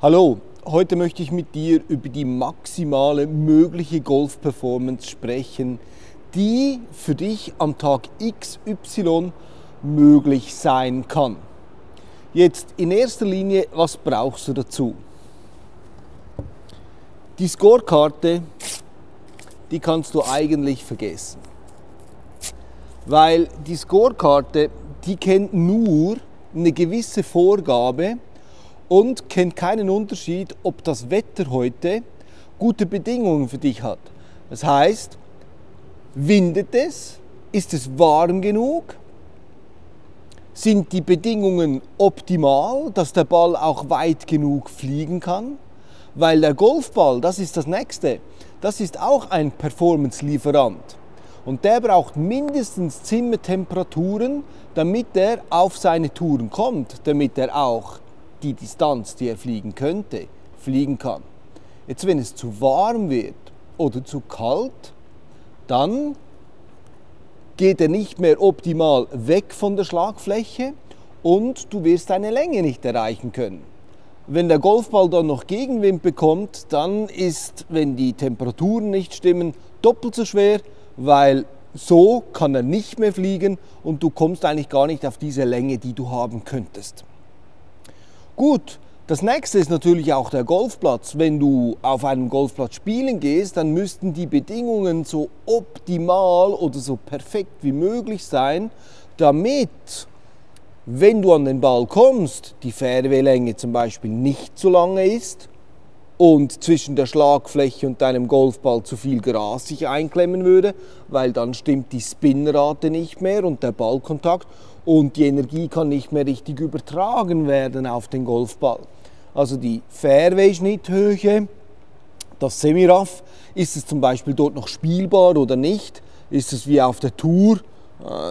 Hallo, heute möchte ich mit dir über die maximale mögliche Golf-Performance sprechen, die für dich am Tag XY möglich sein kann. Jetzt in erster Linie, was brauchst du dazu? Die Scorekarte, die kannst du eigentlich vergessen. Weil die Scorekarte, die kennt nur eine gewisse Vorgabe, und kennt keinen Unterschied, ob das Wetter heute gute Bedingungen für dich hat. Das heißt, windet es? Ist es warm genug? Sind die Bedingungen optimal, dass der Ball auch weit genug fliegen kann? Weil der Golfball, das ist das nächste, das ist auch ein Performance-Lieferant. Und der braucht mindestens Zimmertemperaturen, damit er auf seine Touren kommt, damit er auch die Distanz, die er fliegen könnte, fliegen kann. Jetzt, wenn es zu warm wird oder zu kalt, dann geht er nicht mehr optimal weg von der Schlagfläche und du wirst deine Länge nicht erreichen können. Wenn der Golfball dann noch Gegenwind bekommt, dann ist, wenn die Temperaturen nicht stimmen, doppelt so schwer, weil so kann er nicht mehr fliegen und du kommst eigentlich gar nicht auf diese Länge, die du haben könntest. Gut, das nächste ist natürlich auch der Golfplatz. Wenn du auf einem Golfplatz spielen gehst, dann müssten die Bedingungen so optimal oder so perfekt wie möglich sein, damit, wenn du an den Ball kommst, die Fairwaylänge zum Beispiel nicht zu lange ist und zwischen der Schlagfläche und deinem Golfball zu viel Gras sich einklemmen würde, weil dann stimmt die Spinrate nicht mehr und der Ballkontakt und die Energie kann nicht mehr richtig übertragen werden auf den Golfball. Also die Fairway-Schnitthöhe, das Semiraff, ist es zum Beispiel dort noch spielbar oder nicht? Ist es wie auf der Tour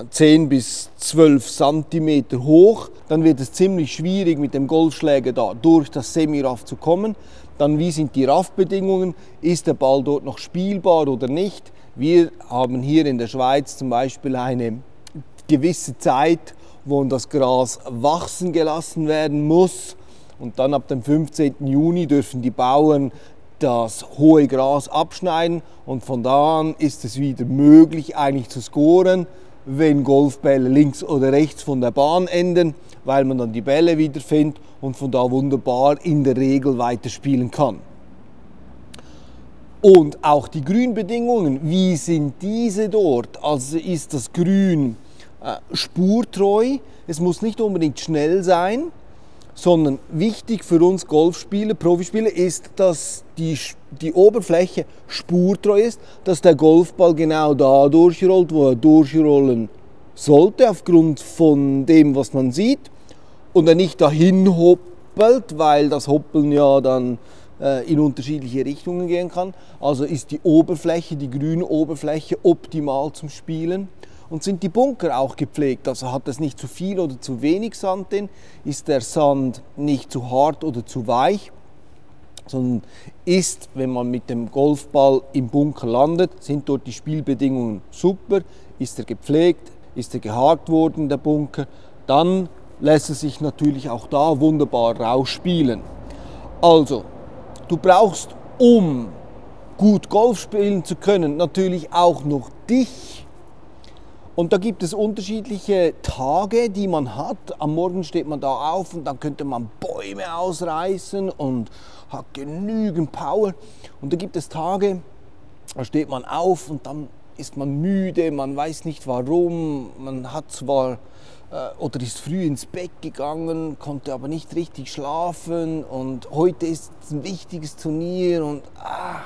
10 äh, bis 12 cm hoch, dann wird es ziemlich schwierig mit dem Golfschläger da durch das Semiraff zu kommen. Dann wie sind die Raffbedingungen? Ist der Ball dort noch spielbar oder nicht? Wir haben hier in der Schweiz zum Beispiel eine gewisse Zeit, wo das Gras wachsen gelassen werden muss. Und dann ab dem 15. Juni dürfen die Bauern das hohe Gras abschneiden und von da an ist es wieder möglich eigentlich zu scoren, wenn Golfbälle links oder rechts von der Bahn enden, weil man dann die Bälle wieder findet und von da wunderbar in der Regel weiterspielen kann. Und auch die Grünbedingungen, wie sind diese dort? Also ist das Grün äh, spurtreu. Es muss nicht unbedingt schnell sein, sondern wichtig für uns Golfspieler, Profispieler ist, dass die, die Oberfläche spurtreu ist, dass der Golfball genau da durchrollt, wo er durchrollen sollte, aufgrund von dem, was man sieht, und er nicht dahin hoppelt, weil das Hoppeln ja dann äh, in unterschiedliche Richtungen gehen kann. Also ist die Oberfläche, die grüne Oberfläche optimal zum Spielen. Und sind die Bunker auch gepflegt? Also hat es nicht zu viel oder zu wenig Sand drin? Ist der Sand nicht zu hart oder zu weich? Sondern ist, wenn man mit dem Golfball im Bunker landet, sind dort die Spielbedingungen super? Ist er gepflegt? Ist er gehakt worden, der Bunker? Dann lässt er sich natürlich auch da wunderbar rausspielen. Also, du brauchst, um gut Golf spielen zu können, natürlich auch noch dich und da gibt es unterschiedliche Tage, die man hat. Am Morgen steht man da auf und dann könnte man Bäume ausreißen und hat genügend Power. Und da gibt es Tage, da steht man auf und dann ist man müde, man weiß nicht warum, man hat zwar äh, oder ist früh ins Bett gegangen, konnte aber nicht richtig schlafen und heute ist ein wichtiges Turnier und ah,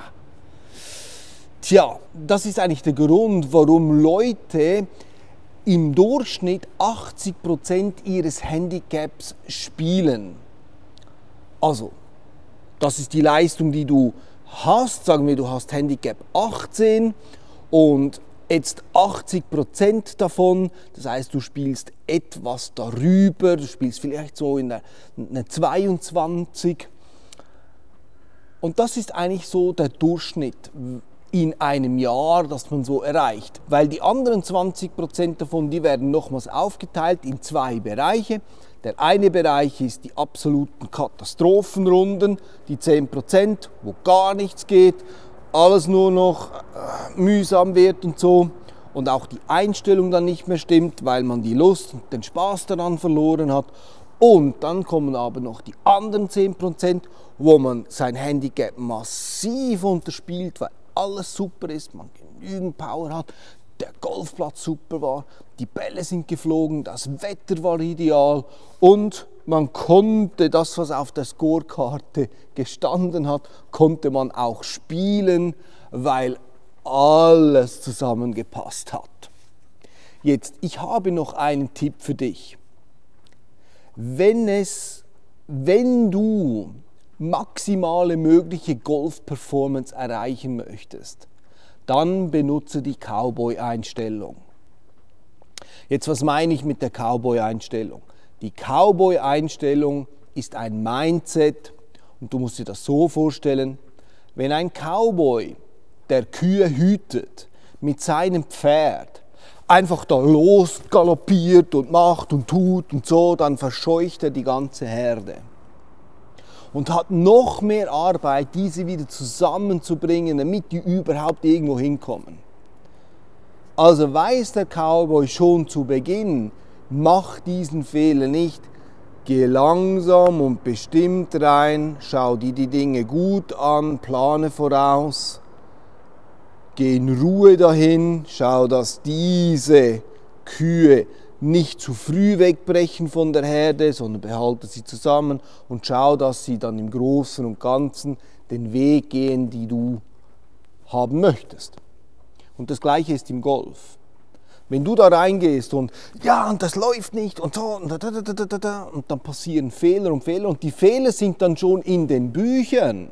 Tja, das ist eigentlich der Grund, warum Leute im Durchschnitt 80 Prozent ihres Handicaps spielen. Also, das ist die Leistung, die du hast. Sagen wir, du hast Handicap 18 und jetzt 80 Prozent davon, das heißt, du spielst etwas darüber, du spielst vielleicht so in in der 22. Und das ist eigentlich so der Durchschnitt in einem Jahr, das man so erreicht. Weil die anderen 20 Prozent davon, die werden nochmals aufgeteilt in zwei Bereiche. Der eine Bereich ist die absoluten Katastrophenrunden, die 10%, wo gar nichts geht, alles nur noch äh, mühsam wird und so und auch die Einstellung dann nicht mehr stimmt, weil man die Lust und den Spaß daran verloren hat. Und dann kommen aber noch die anderen 10%, wo man sein Handicap massiv unterspielt, weil alles super ist, man genügend Power hat, der Golfplatz super war, die Bälle sind geflogen, das Wetter war ideal und man konnte das, was auf der Scorekarte gestanden hat, konnte man auch spielen, weil alles zusammengepasst hat. Jetzt, ich habe noch einen Tipp für dich. Wenn es, wenn du maximale mögliche Golf-Performance erreichen möchtest, dann benutze die Cowboy-Einstellung. Jetzt, was meine ich mit der Cowboy-Einstellung? Die Cowboy-Einstellung ist ein Mindset und du musst dir das so vorstellen, wenn ein Cowboy, der Kühe hütet, mit seinem Pferd einfach da losgaloppiert und macht und tut und so, dann verscheucht er die ganze Herde und hat noch mehr Arbeit, diese wieder zusammenzubringen, damit die überhaupt irgendwo hinkommen. Also weiß der Cowboy schon zu Beginn, mach diesen Fehler nicht, geh langsam und bestimmt rein, schau dir die Dinge gut an, plane voraus, geh in Ruhe dahin, schau, dass diese Kühe nicht zu früh wegbrechen von der Herde, sondern behalte sie zusammen und schau, dass sie dann im Großen und Ganzen den Weg gehen, die du haben möchtest. Und das Gleiche ist im Golf. Wenn du da reingehst und ja, und das läuft nicht und so und, da, da, da, und dann passieren Fehler und Fehler und die Fehler sind dann schon in den Büchern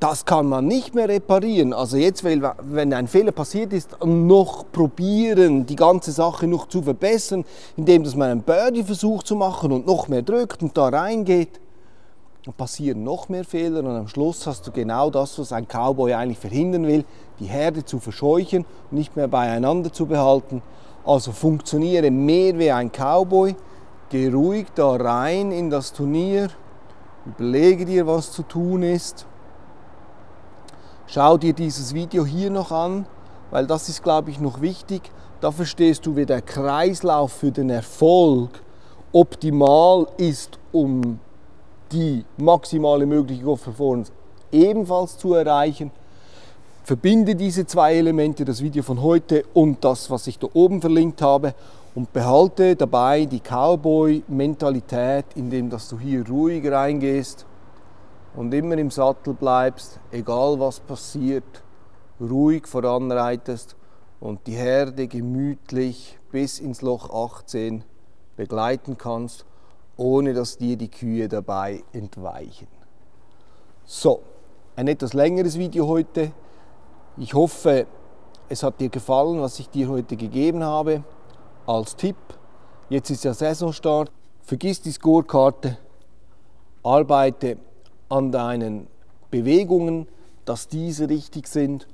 das kann man nicht mehr reparieren. Also jetzt, wenn ein Fehler passiert ist, noch probieren, die ganze Sache noch zu verbessern, indem dass man einen Birdie versucht zu machen und noch mehr drückt und da reingeht, dann passieren noch mehr Fehler und am Schluss hast du genau das, was ein Cowboy eigentlich verhindern will, die Herde zu verscheuchen, nicht mehr beieinander zu behalten. Also funktioniere mehr wie ein Cowboy, geh ruhig da rein in das Turnier, überlege dir, was zu tun ist Schau dir dieses Video hier noch an, weil das ist, glaube ich, noch wichtig. Da verstehst du, wie der Kreislauf für den Erfolg optimal ist, um die maximale mögliche Golf-Performance ebenfalls zu erreichen. Verbinde diese zwei Elemente, das Video von heute und das, was ich da oben verlinkt habe und behalte dabei die Cowboy-Mentalität, indem dass du hier ruhig reingehst und immer im Sattel bleibst, egal was passiert, ruhig voranreitest und die Herde gemütlich bis ins Loch 18 begleiten kannst, ohne dass dir die Kühe dabei entweichen. So, ein etwas längeres Video heute. Ich hoffe, es hat dir gefallen, was ich dir heute gegeben habe. Als Tipp, jetzt ist ja Saisonstart, vergiss die Scorekarte, arbeite an deinen Bewegungen, dass diese richtig sind.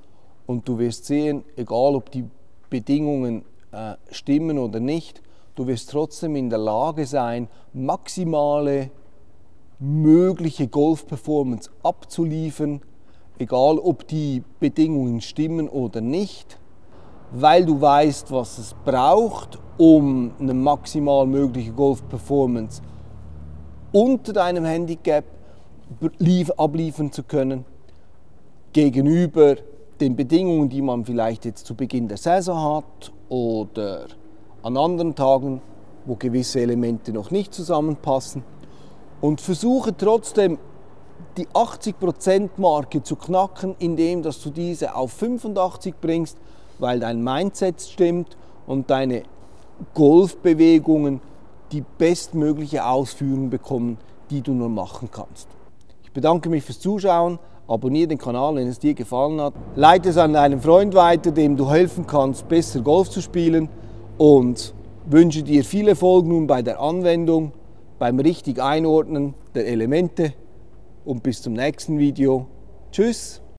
Und du wirst sehen, egal ob die Bedingungen äh, stimmen oder nicht, du wirst trotzdem in der Lage sein, maximale mögliche Golf-Performance abzuliefern, egal ob die Bedingungen stimmen oder nicht, weil du weißt, was es braucht, um eine maximal mögliche Golf-Performance unter deinem Handicap abliefern zu können gegenüber den Bedingungen, die man vielleicht jetzt zu Beginn der Saison hat oder an anderen Tagen, wo gewisse Elemente noch nicht zusammenpassen. Und versuche trotzdem die 80%-Marke zu knacken, indem dass du diese auf 85 bringst, weil dein Mindset stimmt und deine Golfbewegungen die bestmögliche Ausführung bekommen, die du nur machen kannst bedanke mich fürs Zuschauen. Abonniere den Kanal, wenn es dir gefallen hat. Leite es an einen Freund weiter, dem du helfen kannst, besser Golf zu spielen. Und wünsche dir viel Erfolg nun bei der Anwendung, beim richtig Einordnen der Elemente. Und bis zum nächsten Video. Tschüss.